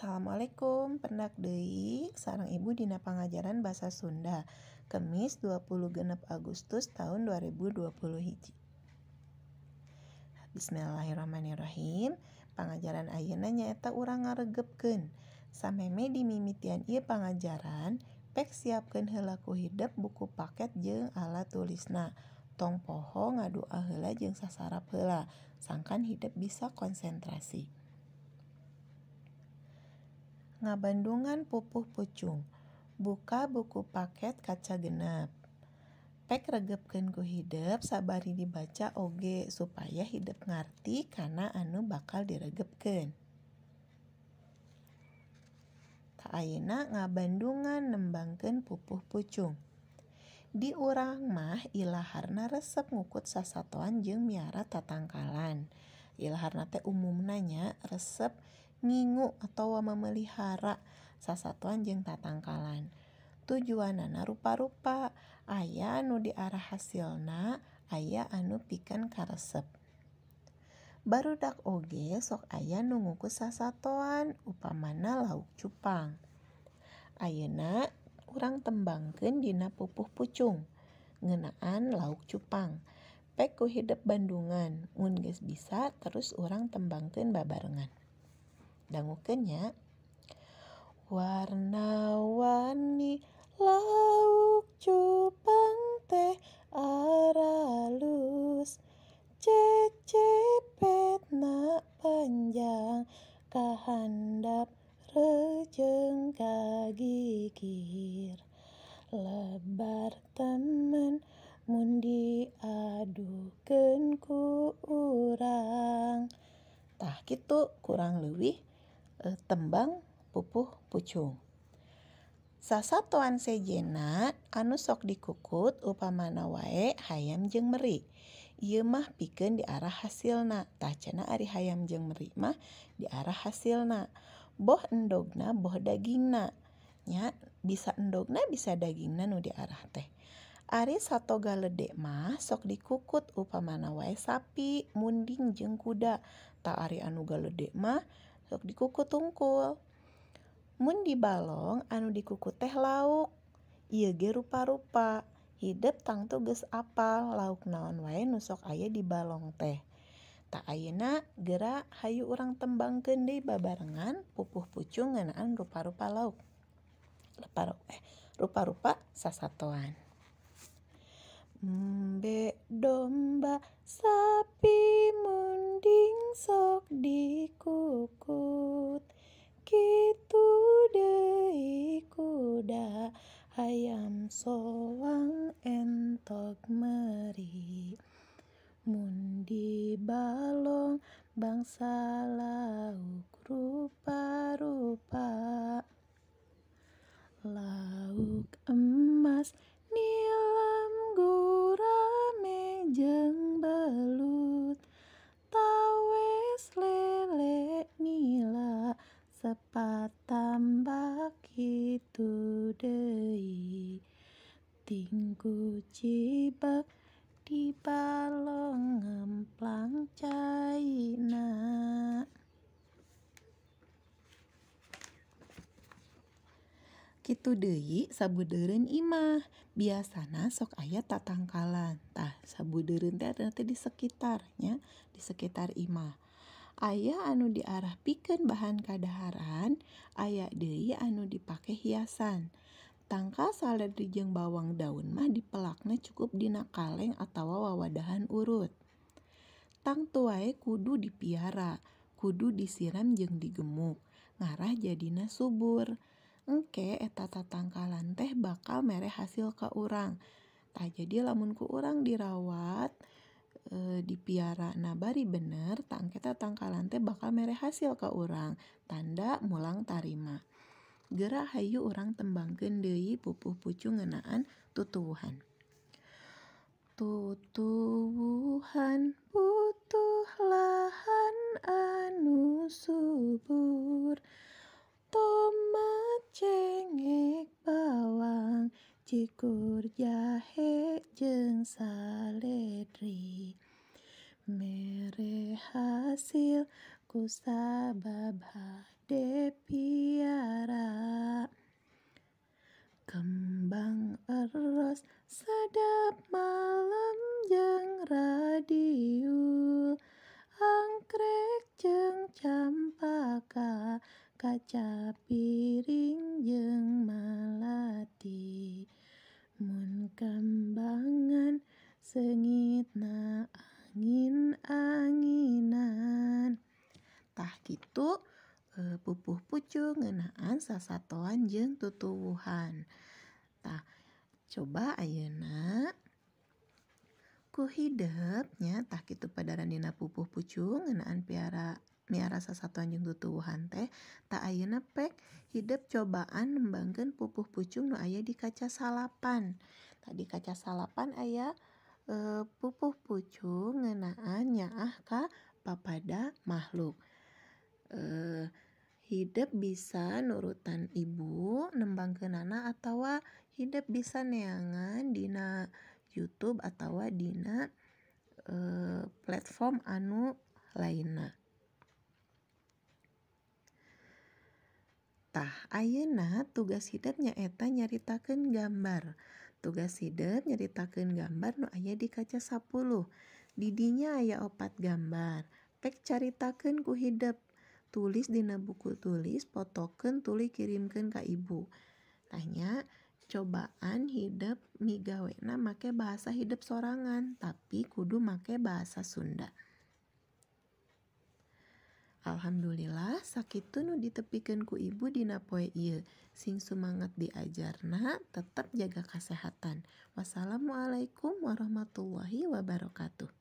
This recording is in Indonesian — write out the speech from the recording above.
Assalamualaikum, pendak deui sareng Ibu dina pangajaran Bahasa Sunda. Kemis 20 genep Agustus tahun 2020 hiji. Bismillahirrahmanirrahim. Pangajaran ayeuna nyaeta urang ngaregepkeun. Sameme di mimitian ieu pangajaran, pek siapkeun heula ku buku paket jeung alat tulisna. Tong poho ngadua heula jeung sasarap heula, sangkan hidep bisa konsentrasi. ngabandungan pupuh pucung. Buka buku paket kaca genep pek regepkeun ku hidup sabari dibaca oge supaya hidup ngerti karena anu bakal diregepken Aina ngabandungan nembangkeun pupuh pucung. Di urang mah ilaharna resep ngukut sasatuan jeung miara tatangkalan. Ilaharna teh umum nanya resep ngingu atau memelihara sasatuan jeung tatangkalan. Tujuanana rupa-rupa aya anu diarah hasilna aya anu pikan karesep. Barudak oge sok aya nungguku sasatoan upamana lauk cupang. Ayeuna kurang tembangkeun dina pupuh pucung ngenaan lauk cupang. Pek ku hidup Bandungan mun geus bisa terus orang tembangkeun babarengan. Dangukeun nya. Warna-warni lauk cupang teh aralus cecepetna panjang kahandap rejeung kagigir. Lebar temen mun diadukeun ku tah kitu kurang Eh, tembang pupuh pucung. Sasatuan sejena anu sok dikukut upamana wae hayam jeung meri. Ieu mah pikeun di arah hasilna. Tacana ari hayam jeung meri mah di arah hasilna. Boh endogna boh dagingna. Nya bisa endogna bisa dagingna nu di arah teh. Ari sato galedek mah sok dikukut upamana wae sapi, munding jeung kuda. tah ari anu galedek mah sok dikukut tungkul. Mun dibalong anu dikukut teh lauk. Ieu ge rupa-rupa. Hidep tangtu geus apal. Lauk naon wae nu sok aya di balong teh. Tak ayeuna geura hayu urang tembangkeun deui babarengan pupuh pucung ngeunaan rupa-rupa lauk. Rupa-rupa sasatoan. Embe domba sapi munding sok dikukut kitu tawes lele nila sepatambak kitu deui tingku cibak dibalong ngemplang caina kitu deui sabudeureun imah. Biasana sok aya tatangkalan. Tah sabudeureun teh teh di sekitar nya di sekitar imah ayah anu diarah piken bahan kadaharan ayak deui anu dipakai hiasan. Tangka salad dijeng bawang daun mah dipelakna cukup dina kaleng atau wawadahan urut. Tang tuae kudu dipiara kudu disiram jeng digemuk ngarah jadina subur. Engke eta tatangkalan teh bakal mere hasil ke urang. Tak jadi lamun ku urang dirawat e, dipiara na bari bener tah engke tatangkalan teh bakal mere hasil ka urang. Tanda mulang tarima. Geura hayu urang tembangkeun deui pupuh pucung ngeunaan tutuwuhan. Tutuwuhan butuh lahan anu subur. Tomat cengek bawang cikur jahe Jeng saledri mere hasil kusabab hade piara. Kembang eros sadap malam jeng radio angkrek jeng campaka kacapi tah gitu eh, pupuh pucung ngeunaan sasatoan jeung tutuwuhan. Tah coba ayeuna ku hidupnya tah gitu padaran dina pupuh pucung ngeunaan piara miara sasatoan jeung tutuwuhan teh tak ayeuna pek hidup cobaan nembangkeun pupuh pucung nu aya di kaca salapan. Tadi kaca salapan aya e, pupuh pucung ngeunaan nyaah ka papada makhluk e, hidup bisa nurutan ibu nembangkeunana atawa hidup bisa neangan dina YouTube atau dina e, platform anu lainna Tah ayeuna tugas hidup nyaeta nyaritakeun gambar. Tugas hidup nyaritakeun gambar nu aya di kaca 10. Didinya aya opat gambar. Pek caritakeun ku hidup. Tulis dina buku tulis, fotokeun, tuli kirimkeun ka ibu. Tanya, cobaan hidup migawena make bahasa hidup sorangan, tapi kudu make bahasa Sunda. Alhamdulillah sakitu nu ditepikeun ku ibu dina poe ieu sing sumangat diajarna tetap jaga kesehatan wassalamualaikum warahmatullahi wabarakatuh